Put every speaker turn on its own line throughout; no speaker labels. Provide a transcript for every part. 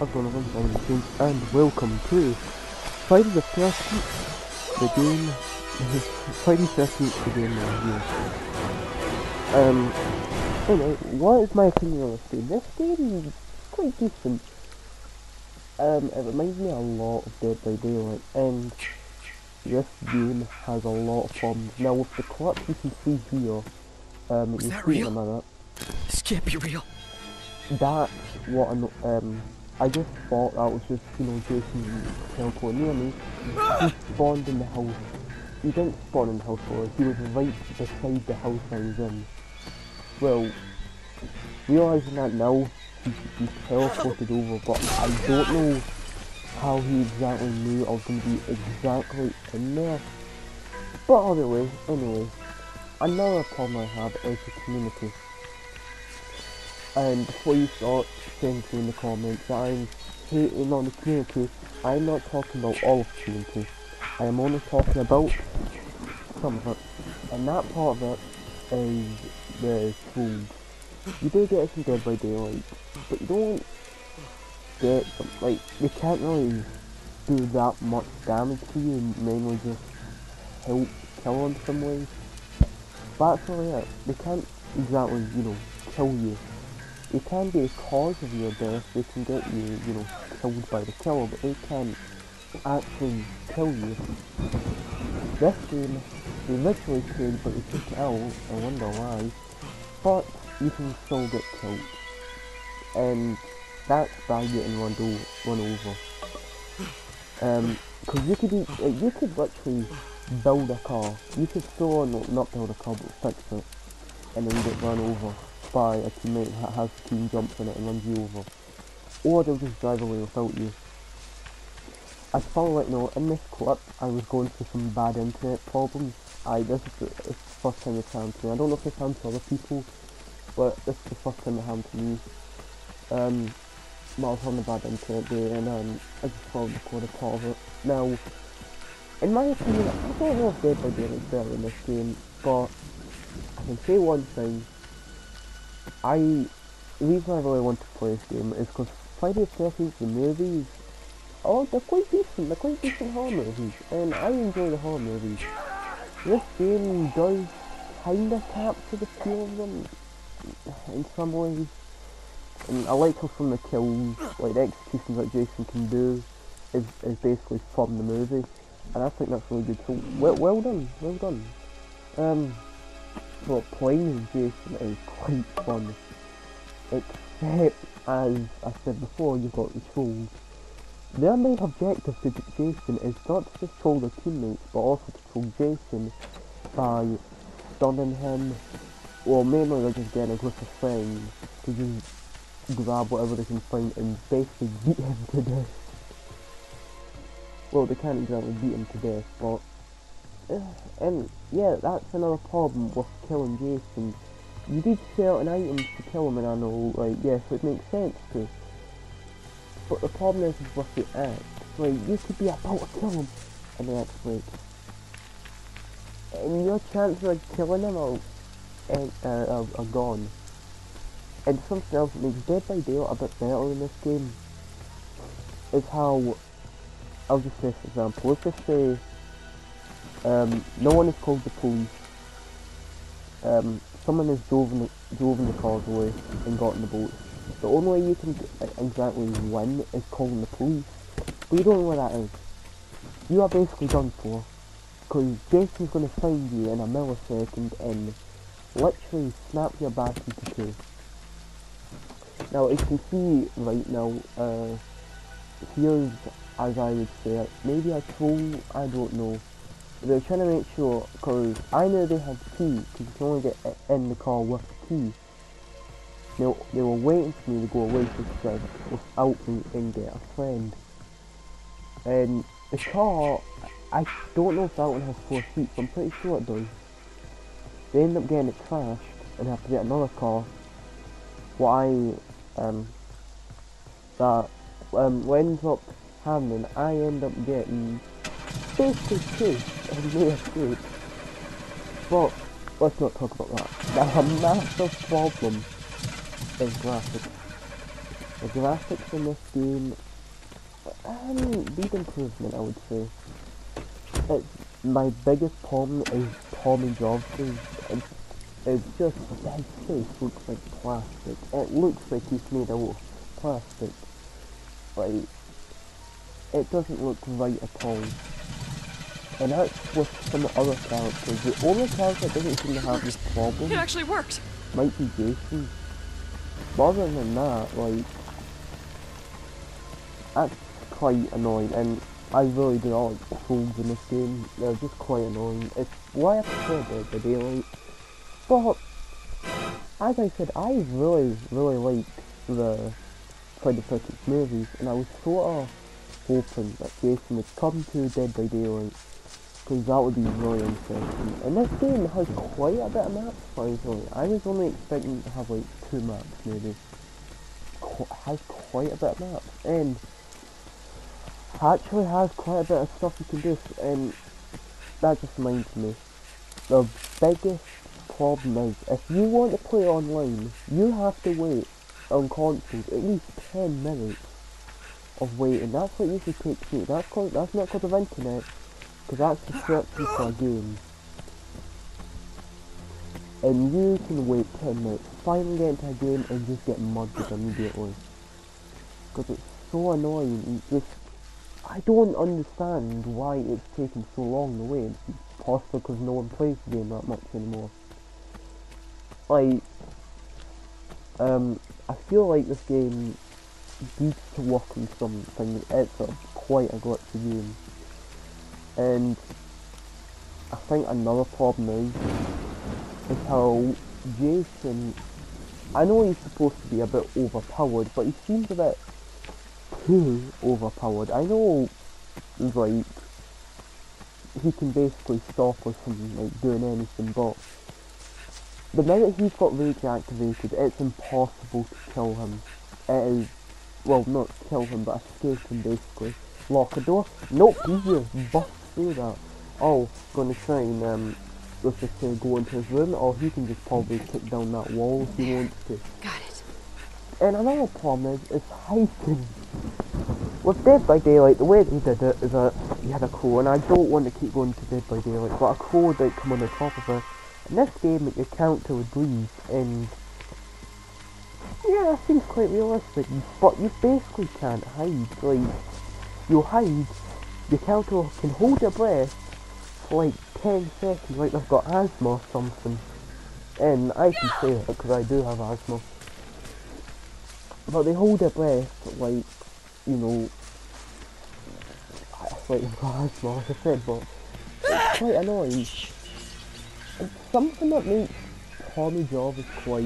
everyone, I'm James, and welcome to Friday the 13th, the game, the 13th, the game review. Um, anyway, what is my opinion on this game? This game is quite decent. Um, it reminds me a lot of Dead by Daylight, and this game has a lot of problems. Now, with the clip you can see here, um,
Was
you
that
see in a minute,
This can't be real.
that's what I um, I just thought that was just, you know, Jason Telco near me. He spawned in the house. He didn't spawn in the house, though. He was right beside the house I was in. Well, realising that now, he, he teleported over, but I don't know how he exactly knew I was going to be exactly in there. But either way, anyway, another problem I have is the community. And before you start thinking in the comments that I'm hating on the community, I'm not talking about all of the community. I am only talking about some of it. And that part of it is the tools. You do get some Dead by Daylight, but you don't get like, they can't really do that much damage to you, mainly just help kill in some ways. That's really it. They can't exactly, you know, kill you it can be a cause of your death, they can get you, you know, killed by the killer, but they can't actually kill you. This game, they literally could, but they took it out, I wonder why, but you can still get killed. And that's by getting run, run over. Um, cause you could, e- uh, you could literally build a car, you could still not, not build a car, but fix it, and then get run over by a teammate that has the team jumps in it and runs you over. Or they'll just drive away without you. As far as I know, in this clip, I was going through some bad internet problems. I this is the, it's the first time it's happened to me. I don't know if it's happened to other people, but this is the first time it happened to me. Um, I was having a bad internet day and um, I just thought I'd record a part of it. Now, in my opinion, I don't know if Dead by Daylight is better in this game, but I can say one thing. I the reason I really want to play this game is because Friday the Thirteenth the movies, oh they're quite decent. They're quite decent horror movies, and I enjoy the horror movies. This game does kinda capture the feel of them in some ways, and I like how some of the kills, like the executions that Jason can do, is is basically from the movie, and I think that's really good. So well, well done, well done. Um. But playing as Jason is quite fun. Except, as I said before, you've got the trolls. Their main objective to Jason is not to just troll their teammates, but also to troll Jason by stunning him, or mainly they're just getting a group of friends to just grab whatever they can find and basically beat him to death. Well, they can't exactly beat him to death, but and yeah, that's another problem with killing Jason. You need certain items to kill him, and I know, like, yes, it makes sense to. But the problem is with the axe. Like, you could be about to kill him, and the axe breaks. And your chances of killing him are, uh, are, are gone. And something else that makes Dead by Daylight a bit better in this game is how, I'll just say for example, let's just say um, no one has called the police. Um, someone has driven the, driven the cars away and got in the boat. The only way you can uh, exactly win is calling the police. But you don't know where that is. You are basically done for. Because Jason's going to find you in a millisecond and literally snap your back into two. Now, as you can see right now, uh, here's, as I would say maybe a troll, I don't know they're trying to make sure, because I know they had key, because you can only get in the car with key. They, were- they were waiting for me to go away to strike without me and get a friend. And the car, I don't know if that one has four seats, but I'm pretty sure it does. They end up getting it crashed and have to get another car. What I, um, that, um, what ends up happening, I end up getting basically two and they escape. But let's not talk about that. Now a massive problem is graphics. The graphics in this game, um, need improvement, I would say. It's, my biggest problem is Tommy Johnston. It's, it's just, his face looks like plastic. It looks like he's made out of plastic. Like, it doesn't look right at all. And that's with some other characters. The only character that doesn't seem to have this problem
It actually worked.
might be Jason. But other than that, like, that's quite annoying, and I really do not like the fools in this game. They're just quite annoying. It's why I prefer Dead by Daylight. But, as I said, I really, really like the Friday the 13th movies, and I was sort of hoping that Jason would come to Dead by Daylight, because that would be really interesting. And this game has quite a bit of maps, surprisingly. I was only expecting to have like two maps, maybe. Qu- has quite a bit of maps, and actually has quite a bit of stuff you can do, and that just reminds me. The biggest problem is, if you want to play online, you have to wait on consoles at least 10 minutes of waiting. That's what usually takes me. That's that's not because of internet, because that's the searching for a game. And you can wait 10 minutes, finally get into a game and just get mugged immediately. Because it's so annoying, you just I don't understand why it's taking so long to wait. It's possible because no one plays the game that much anymore. Like, um, I feel like this game needs to work on something. It's a, quite a glitchy game. And I think another problem is, is how Jason, I know he's supposed to be a bit overpowered, but he seems a bit too overpowered. I know, like, he can basically stop us from, like, doing anything, but the minute he's got rage activated, it's impossible to kill him. It is, well, not kill him, but escape him, basically. Lock a door? Nope, he just through that. Oh, gonna try and, um, let's just go into his room, or he can just probably kick down that wall if he wants to.
Got it.
And another problem is, is hiking. With Dead by Daylight, the way they did it is that you had a crow, and I don't want to keep going to Dead by Daylight, but a crow did come on the top of it. In this game, your character would breathe, and yeah, that seems quite realistic, but you basically can't hide. Like, you hide, your character can hold your breath for like 10 seconds, like they've got asthma or something. And I can say it because I do have asthma. But they hold their breath like, you know, like they've got asthma, like I said, but it's quite annoying. And something that makes Tommy Jarvis quite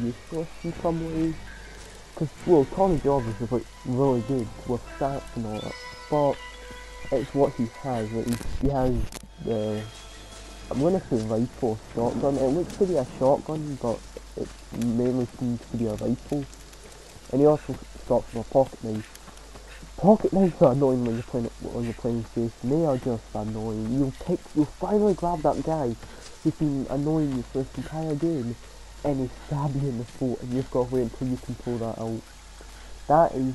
useless in some ways. Because, well, Tommy Jarvis is like really good with stats and all that, but it's what he has. Like, he, has the, I'm gonna say rifle shotgun. It looks to be a shotgun, but it mainly seems to be a rifle. And he also stops with a pocket knife. Pocket knives are annoying when you're playing when you're playing Jason. They are just annoying. You'll you'll finally grab that guy who's been annoying you for this entire game, and he stab you in the foot, and you've got to wait until you can pull that out. That is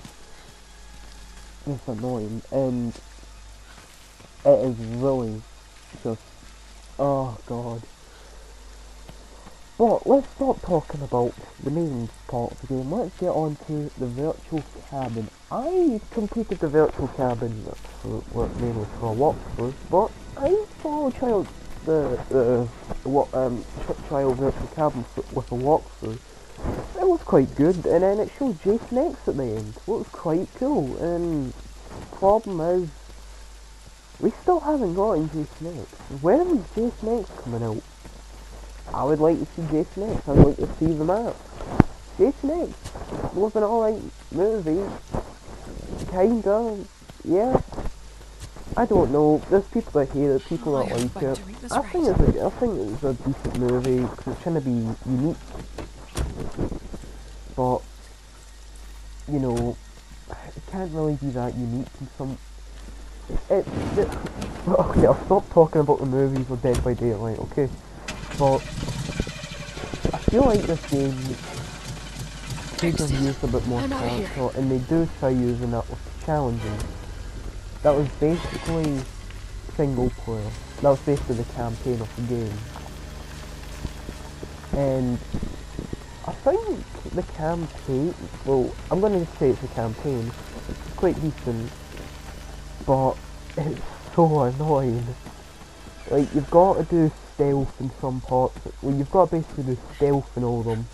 just annoying, and it is really just, oh god. But let's stop talking about the main part of the game. Let's get on to the virtual cabin. I completed the virtual cabin for, mainly for a walkthrough, but I saw trial the the what um tr- trial virtual cabin with a walkthrough. It was quite good, and then it showed Jason X at the end. It was quite cool. And problem is, we still haven't gotten Jason X. When is Jason X coming out? I would like to see Jason X. I'd like to see the map. Jason X was an alright movie. Kinda. Yeah. I don't know. There's people that hate it, people that like it. I think
right.
it's a, I think it's a decent movie because it's trying to be unique. But you know, it can't really be that unique in some. It, it, okay, I'll stop talking about the movies with Dead by Daylight. Okay, but I feel like this game could have used a bit more
I'm out of here.
character, and they do try using that with challenges. That was basically single player. That was basically the campaign of the game. And I think the campaign, well, I'm going to just say it's a campaign, it's quite decent, but it's so annoying. Like, you've got to do stealth in some parts, well, you've got to basically do stealth in all of them.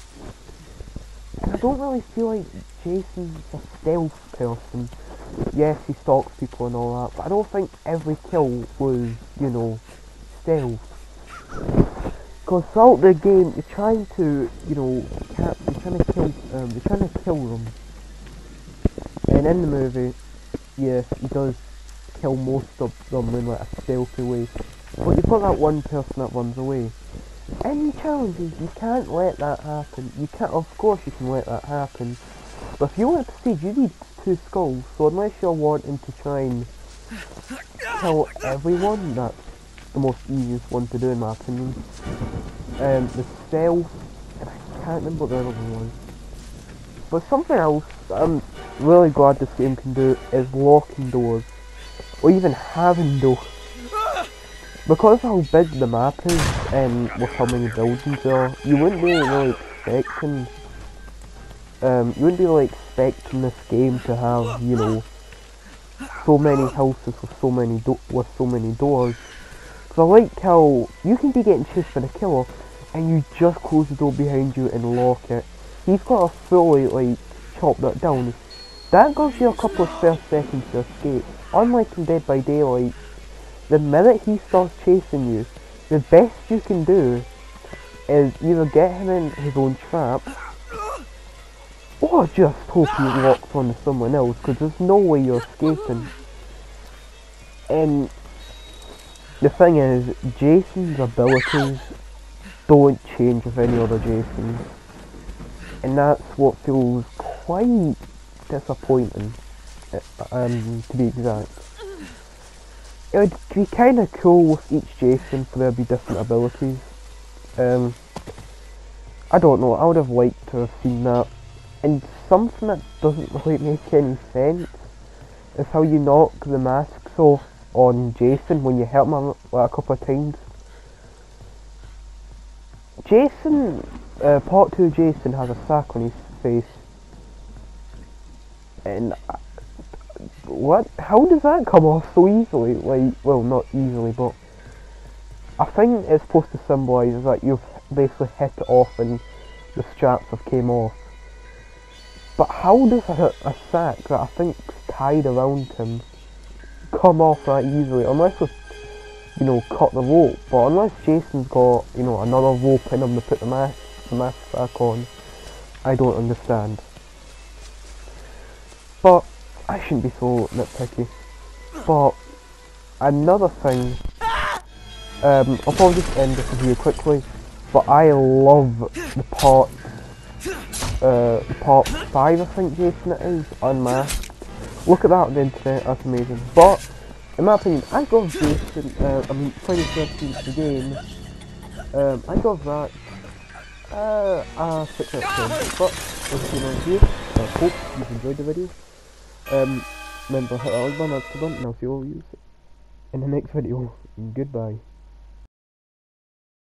I don't really feel like Jason's a stealth person. Yes, he stalks people and all that, but I don't think every kill was, you know, stealth. Because throughout the game, you're trying to, you know, cap, you're trying to kill, um, you're trying to kill them. And in the movie, yeah, he does kill most of them in like a stealthy way. But you've got that one person that runs away. Any challenges, you can't let that happen. You can't, of course you can let that happen. But if you want to stage, you need two skulls. So unless you're wanting to try and kill everyone, that's the most easiest one to do in my opinion. Um, the stealth, and I can't remember the other one. But something else I'm really glad this game can do is locking doors. Or even having doors. Because how big the map is and with how many buildings there are, you wouldn't be really expecting um, you wouldn't be really expecting this game to have, you know, so many houses with so many with so many doors. Cause I like how you can be getting chased by the killer, and you just close the door behind you and lock it. He's got to fully like chop that down. That gives you a couple of spare seconds to escape. Unlike in Dead by Daylight, the minute he starts chasing you, the best you can do is either get him in his own trap or just hope he locks onto someone else because there's no way you're escaping. And the thing is, Jason's abilities don't change with any other Jason. And that's what feels quite disappointing, uh, um, to be exact. It would be kind of cool with each Jason for there to be different abilities. Um, I don't know, I would have liked to have seen that and something that doesn't really make any sense is how you knock the masks off on Jason when you hit him like, a couple of times. Jason, uh, part 2 Jason has a sack on his face. And uh, what? How does that come off so easily? Like, well, not easily, but I think it's supposed to symbolise that you've basically hit it off and the straps have came off. But how does a, a sack that I think's tied around him come off that easily? Unless we you know, cut the rope. But unless Jason's got, you know, another rope in him to put the mask, the mask back on, I don't understand. But I shouldn't be so nitpicky. But another thing, um, I'll probably just end this video quickly. But I love the part uh, part 5 I think Jason it is, Unmasked. Look at that on the internet, that's amazing. But, in my opinion, I got Jason, uh, I mean, Friday 13th the game, um, I got that, uh, uh, 6 out of 10. But, if you know I hope you've enjoyed the video. Um, remember, button, that's the button, and I'll see all of you in the next video. Goodbye.